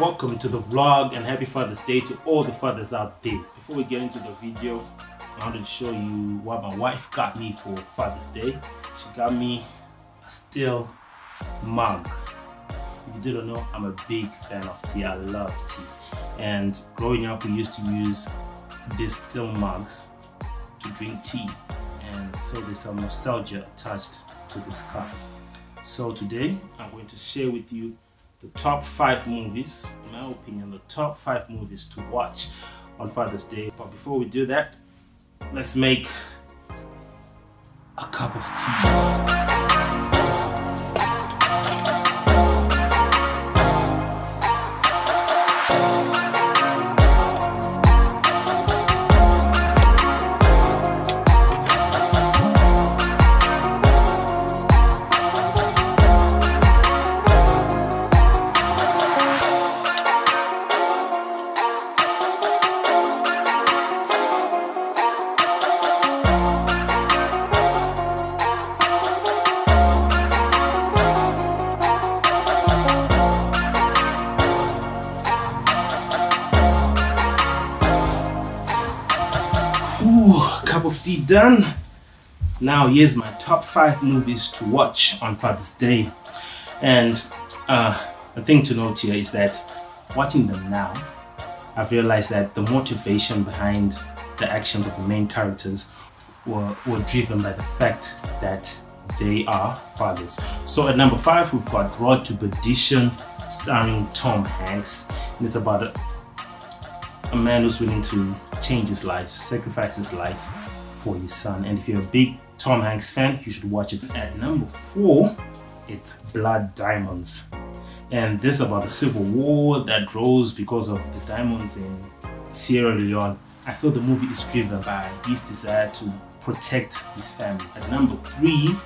Welcome to the vlog and happy Father's Day to all the fathers out there. Before we get into the video, I wanted to show you what my wife got me for Father's Day. She got me a still mug. If you didn't know, I'm a big fan of tea. I love tea. And growing up, we used to use these still mugs to drink tea. And so there's some nostalgia attached to this cup. So today, I'm going to share with you the top five movies, in my opinion, the top five movies to watch on Father's Day. But before we do that, let's make a cup of tea. Cup of tea done. Now here's my top five movies to watch on Father's Day. And uh, the thing to note here is that watching them now, I've realized that the motivation behind the actions of the main characters were, were driven by the fact that they are fathers. So at number five, we've got Road to Perdition, starring Tom Hanks. And it's about a, a man who's willing to change his life, sacrifice his life for his son. And if you're a big Tom Hanks fan, you should watch it. At number four, it's Blood Diamonds. And this is about the civil war that rose because of the diamonds in Sierra Leone. I feel the movie is driven by his desire to protect his family. At number three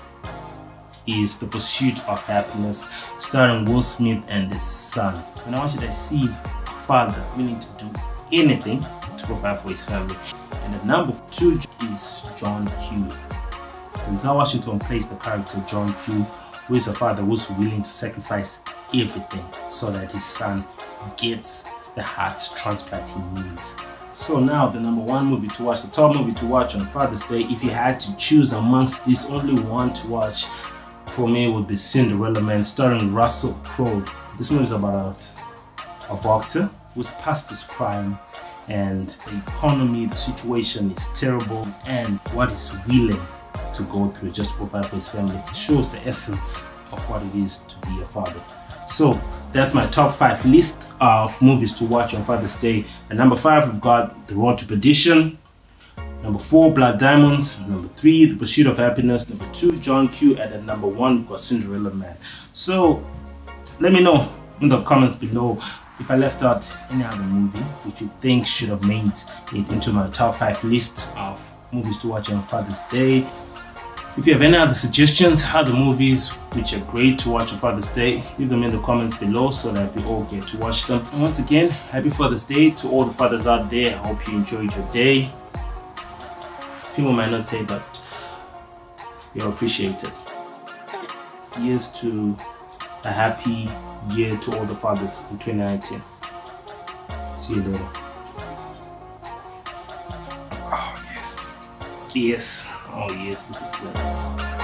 is The Pursuit of Happyness, starring Will Smith and his son. When I watch it, I see father willing to do anything to provide for his family. And at number two is John Q. Denzel Washington plays the character John Q, who is a father who's willing to sacrifice everything so that his son gets the heart transplant he needs. So now the number one movie to watch, the top movie to watch on Father's Day, if you had to choose amongst these only one to watch, for me would be Cinderella Man starring Russell Crowe. This movie is about a, a boxer who's past his prime and the economy, the situation is terrible and what he's willing to go through just to provide for his family. Shows the essence of what it is to be a father. So that's my top five list of movies to watch on Father's Day. At number five, we've got The Road to Perdition. Number four, Blood Diamonds. Number three, The Pursuit of Happyness. Number two, John Q. And at number one, we've got Cinderella Man. So let me know in the comments below if I left out any other movie which you think should have made it into my top five list of movies to watch on Father's Day. If you have any other suggestions, other movies which are great to watch on Father's Day, leave them in the comments below so that we all get to watch them. And once again, happy Father's Day to all the fathers out there. I hope you enjoyed your day. People might not say, but you're appreciated. Here's to a happy year to all the fathers in 2019. See you later. Oh, yes. Yes. Oh, yes. This is good.